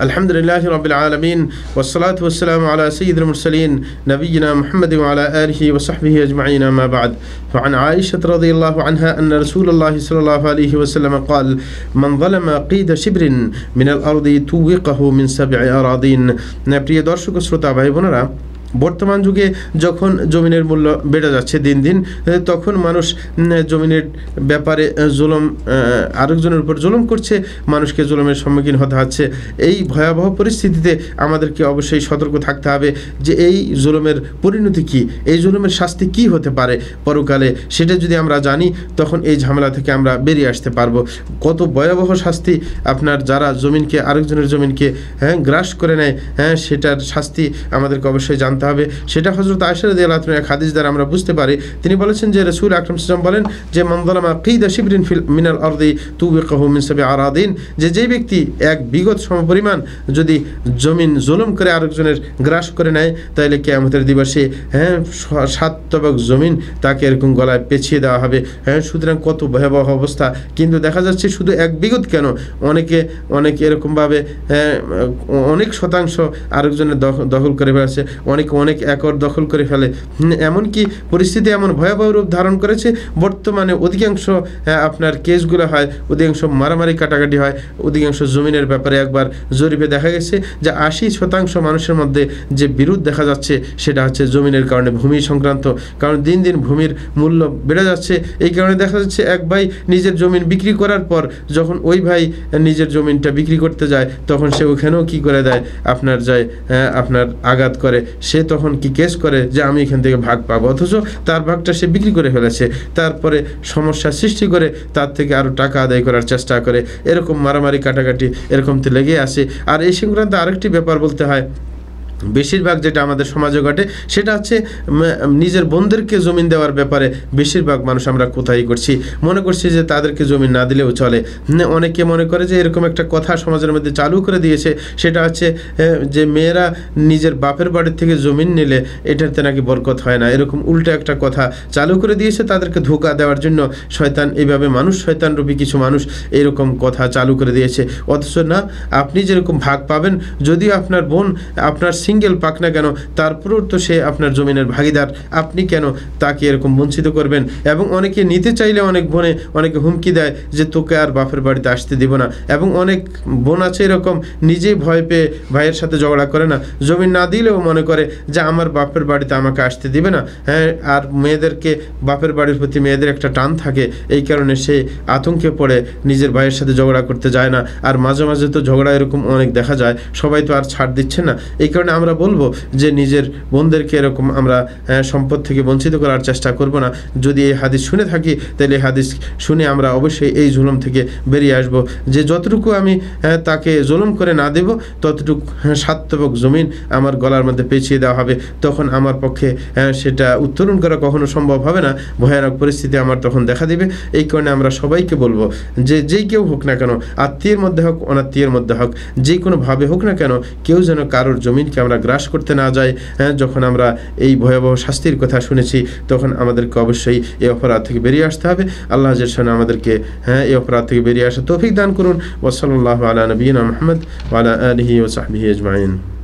الحمد لله رب العالمين والصلاة والسلام على سيد المرسلين نبينا محمد وعلى آله وصحبه أجمعين ما بعد فعن عائشة رضي الله عنها أن رسول الله صلى الله عليه وسلم قال من ظلم قيد شبر من الأرض توقه من سبع أراضين প্রিয় দর্শক ও শ্রোতা ভাই বোনেরা বর্তমান যুগে যখন জমিনের মূল্য বেড়ে যাচ্ছে দিন দিন তখন মানুষ জমিনের ব্যাপারে জুলম আরেকজনের উপর জুলম করছে, মানুষকে জুলমের সম্মুখীন হতে হচ্ছে। এই ভয়াবহ পরিস্থিতিতে আমাদেরকে অবশ্যই সতর্ক থাকতে হবে যে এই জুলমের পরিণতি কি, এই জুলমের শাস্তি কি হতে পারে? পরকালে সেটা যদি আমরা জানি, তখন এই ঝামেলা থেকে আমরা বেরিয়ে আসতে পারব। কত ভয়াবহ শাস্তি আপনার যারা জমিনকে, আরেকজনের জমিনকে হ্যাঁ গ্রাস করে নেয় হ্যাঁ সেটার শাস্তি আমাদেরকে অবশ্যই জানতে হবে। সেটা হজরত আয়সার দিয়ে এক হাদিস দ্বারা আমরা বুঝতে পারি। তিনি বলেছেন যে রসুল আকরম সাল্লাম বলেন যে মন্দলামা কিদা শিবরিন ফিল মিনাল আরদি তু কাহু মিন সাবি আরাদিন। যে যেই ব্যক্তি এক বিগত সমপরিমাণ যদি জমিন জুলুম করে আরেকজনের গ্রাস করে নেয় তাহলে কেয়ামতের দিবসে হ্যাঁ সাত তবক জমিন তাকে এরকম গলায় পেছিয়ে দেওয়া হবে। হ্যাঁ সুতরাং কত ভয়াবহ অবস্থা। কিন্তু দেখা যাচ্ছে শুধু এক বিগত কেন? অনেকে অনেক এরকমভাবে হ্যাঁ, অনেক শতাংশ আরেকজনের দখ- দখল করে ফেলেছে। অনেক অনেক একর দখল করে ফেলে। এমনকি পরিস্থিতি এমন ভয়াবহ রূপ ধারণ করেছে, বর্তমানে অধিকাংশ আপনার কেসগুলো হয়, অধিকাংশ মারামারি কাটাকাটি হয়, অধিকাংশ জমিনের ব্যাপারে একবার জরিপে দেখা গেছে যে আশি শতাংশ মানুষের মধ্যে যে বিরোধ দেখা যাচ্ছে, সেটা হচ্ছে জমিনের কারণে ভূমি সংক্রান্ত। কারণ দিন দিন ভূমির মূল্য বেড়ে যাচ্ছে। এই কারণে দেখা যাচ্ছে এক ভাই নিজের জমিন বিক্রি করার পর যখন ওই ভাই নিজের জমিনটা বিক্রি করতে যায়, তখন সে ওখানেও কি করে দেয়? আপনার যায় আপনার আঘাত করে। সে তখন কি কেস করে যে আমি এখান থেকে ভাগ পাবো? অথচ তার ভাগটা সে বিক্রি করে ফেলেছে। তারপরে সমস্যা সৃষ্টি করে তার থেকে আরও টাকা আদায় করার চেষ্টা করে। এরকম মারামারি, কাটাকাটি এরকম তো লেগে আসে আর এই সংক্রান্ত আরেকটি ব্যাপার বলতে হয় বেশিরভাগ যেটা আমাদের সমাজে ঘটে, সেটা হচ্ছে নিজের বোনদেরকে জমিন দেওয়ার ব্যাপারে বেশিরভাগ মানুষ আমরা কোথায় করছি? মনে করছি যে তাদেরকে জমিন না দিলেও চলে। অনেকে মনে করে যে এরকম একটা কথা সমাজের মধ্যে চালু করে দিয়েছে, সেটা হচ্ছে যে মেয়েরা নিজের বাপের বাড়ির থেকে জমিন নিলে এটাতে নাকি বরকত হয় না। এরকম উল্টো একটা কথা চালু করে দিয়েছে তাদেরকে ধোকা দেওয়ার জন্য। শয়তান এইভাবে মানুষ, শয়তান রূপী কিছু মানুষ এরকম কথা চালু করে দিয়েছে। অথচ না, আপনি যেরকম ভাগ পাবেন, যদিও আপনার বোন আপনার সিঙ্গেল পাক না কেন তারপরেও তো সে আপনার জমিনের ভাগিদার। আপনি কেন তাকে এরকম বঞ্চিত করবেন? এবং অনেকে নিতে চাইলে অনেক বোনে অনেকে হুমকি দেয় যে, তোকে আর বাপের বাড়িতে আসতে দিব না। এবং অনেক বোন আছে এরকম, নিজেই ভয় পেয়ে ভাইয়ের সাথে ঝগড়া করে না। জমি না দিলেও মনে করে যে, আমার বাপের বাড়িতে আমাকে আসতে দিবে না। হ্যাঁ আর মেয়েদেরকে, বাপের বাড়ির প্রতি মেয়েদের একটা টান থাকে। এই কারণে সে আতঙ্কে পড়ে, নিজের ভাইয়ের সাথে ঝগড়া করতে যায় না। আর মাঝে মাঝে তো ঝগড়া এরকম অনেক দেখা যায়। সবাই তো আর ছাড় দিচ্ছে না। এই কারণে আমরা বলব যে নিজের বোনদেরকে এরকম আমরা সম্পদ থেকে বঞ্চিত করার চেষ্টা করব না। যদি এই হাদিস শুনে থাকি, তাহলে এই হাদিস শুনে আমরা অবশ্যই এই জুলুম থেকে বেরিয়ে আসব। যে যতটুকু আমি তাকে জুলুম করে না দেব, ততটুকু সাত্তবক জমিন আমার গলার মধ্যে পেঁচিয়ে দেওয়া হবে। তখন আমার পক্ষে সেটা উত্তরণ করা কখনো সম্ভব হবে না। ভয়ানক পরিস্থিতি আমার তখন দেখা দিবে। এই কারণে আমরা সবাইকে বলব যে যেই কেউ হোক না কেন, আত্মীয়ের মধ্যে হোক, অনাত্মীয়ের মধ্যে হোক, যে কোনোভাবে হোক না কেন, কেউ যেন কারোর জমিনকে গ্রাস করতে না যাই হ্যাঁ যখন আমরা এই ভয়াবহ শাস্তির কথা শুনেছি, তখন আমাদেরকে অবশ্যই এই অপরাধ থেকে বেরিয়ে আসতে হবে। আল্লাহ জেসান আমাদেরকে হ্যাঁ এই অপরাধ থেকে বেরিয়ে আসা তৌফিক দান করুন। ওসলাল্লাহ আলা নবীনা মোহাম্মদ ওয়ালা আলহি ও সাহবিহি আজমাইন।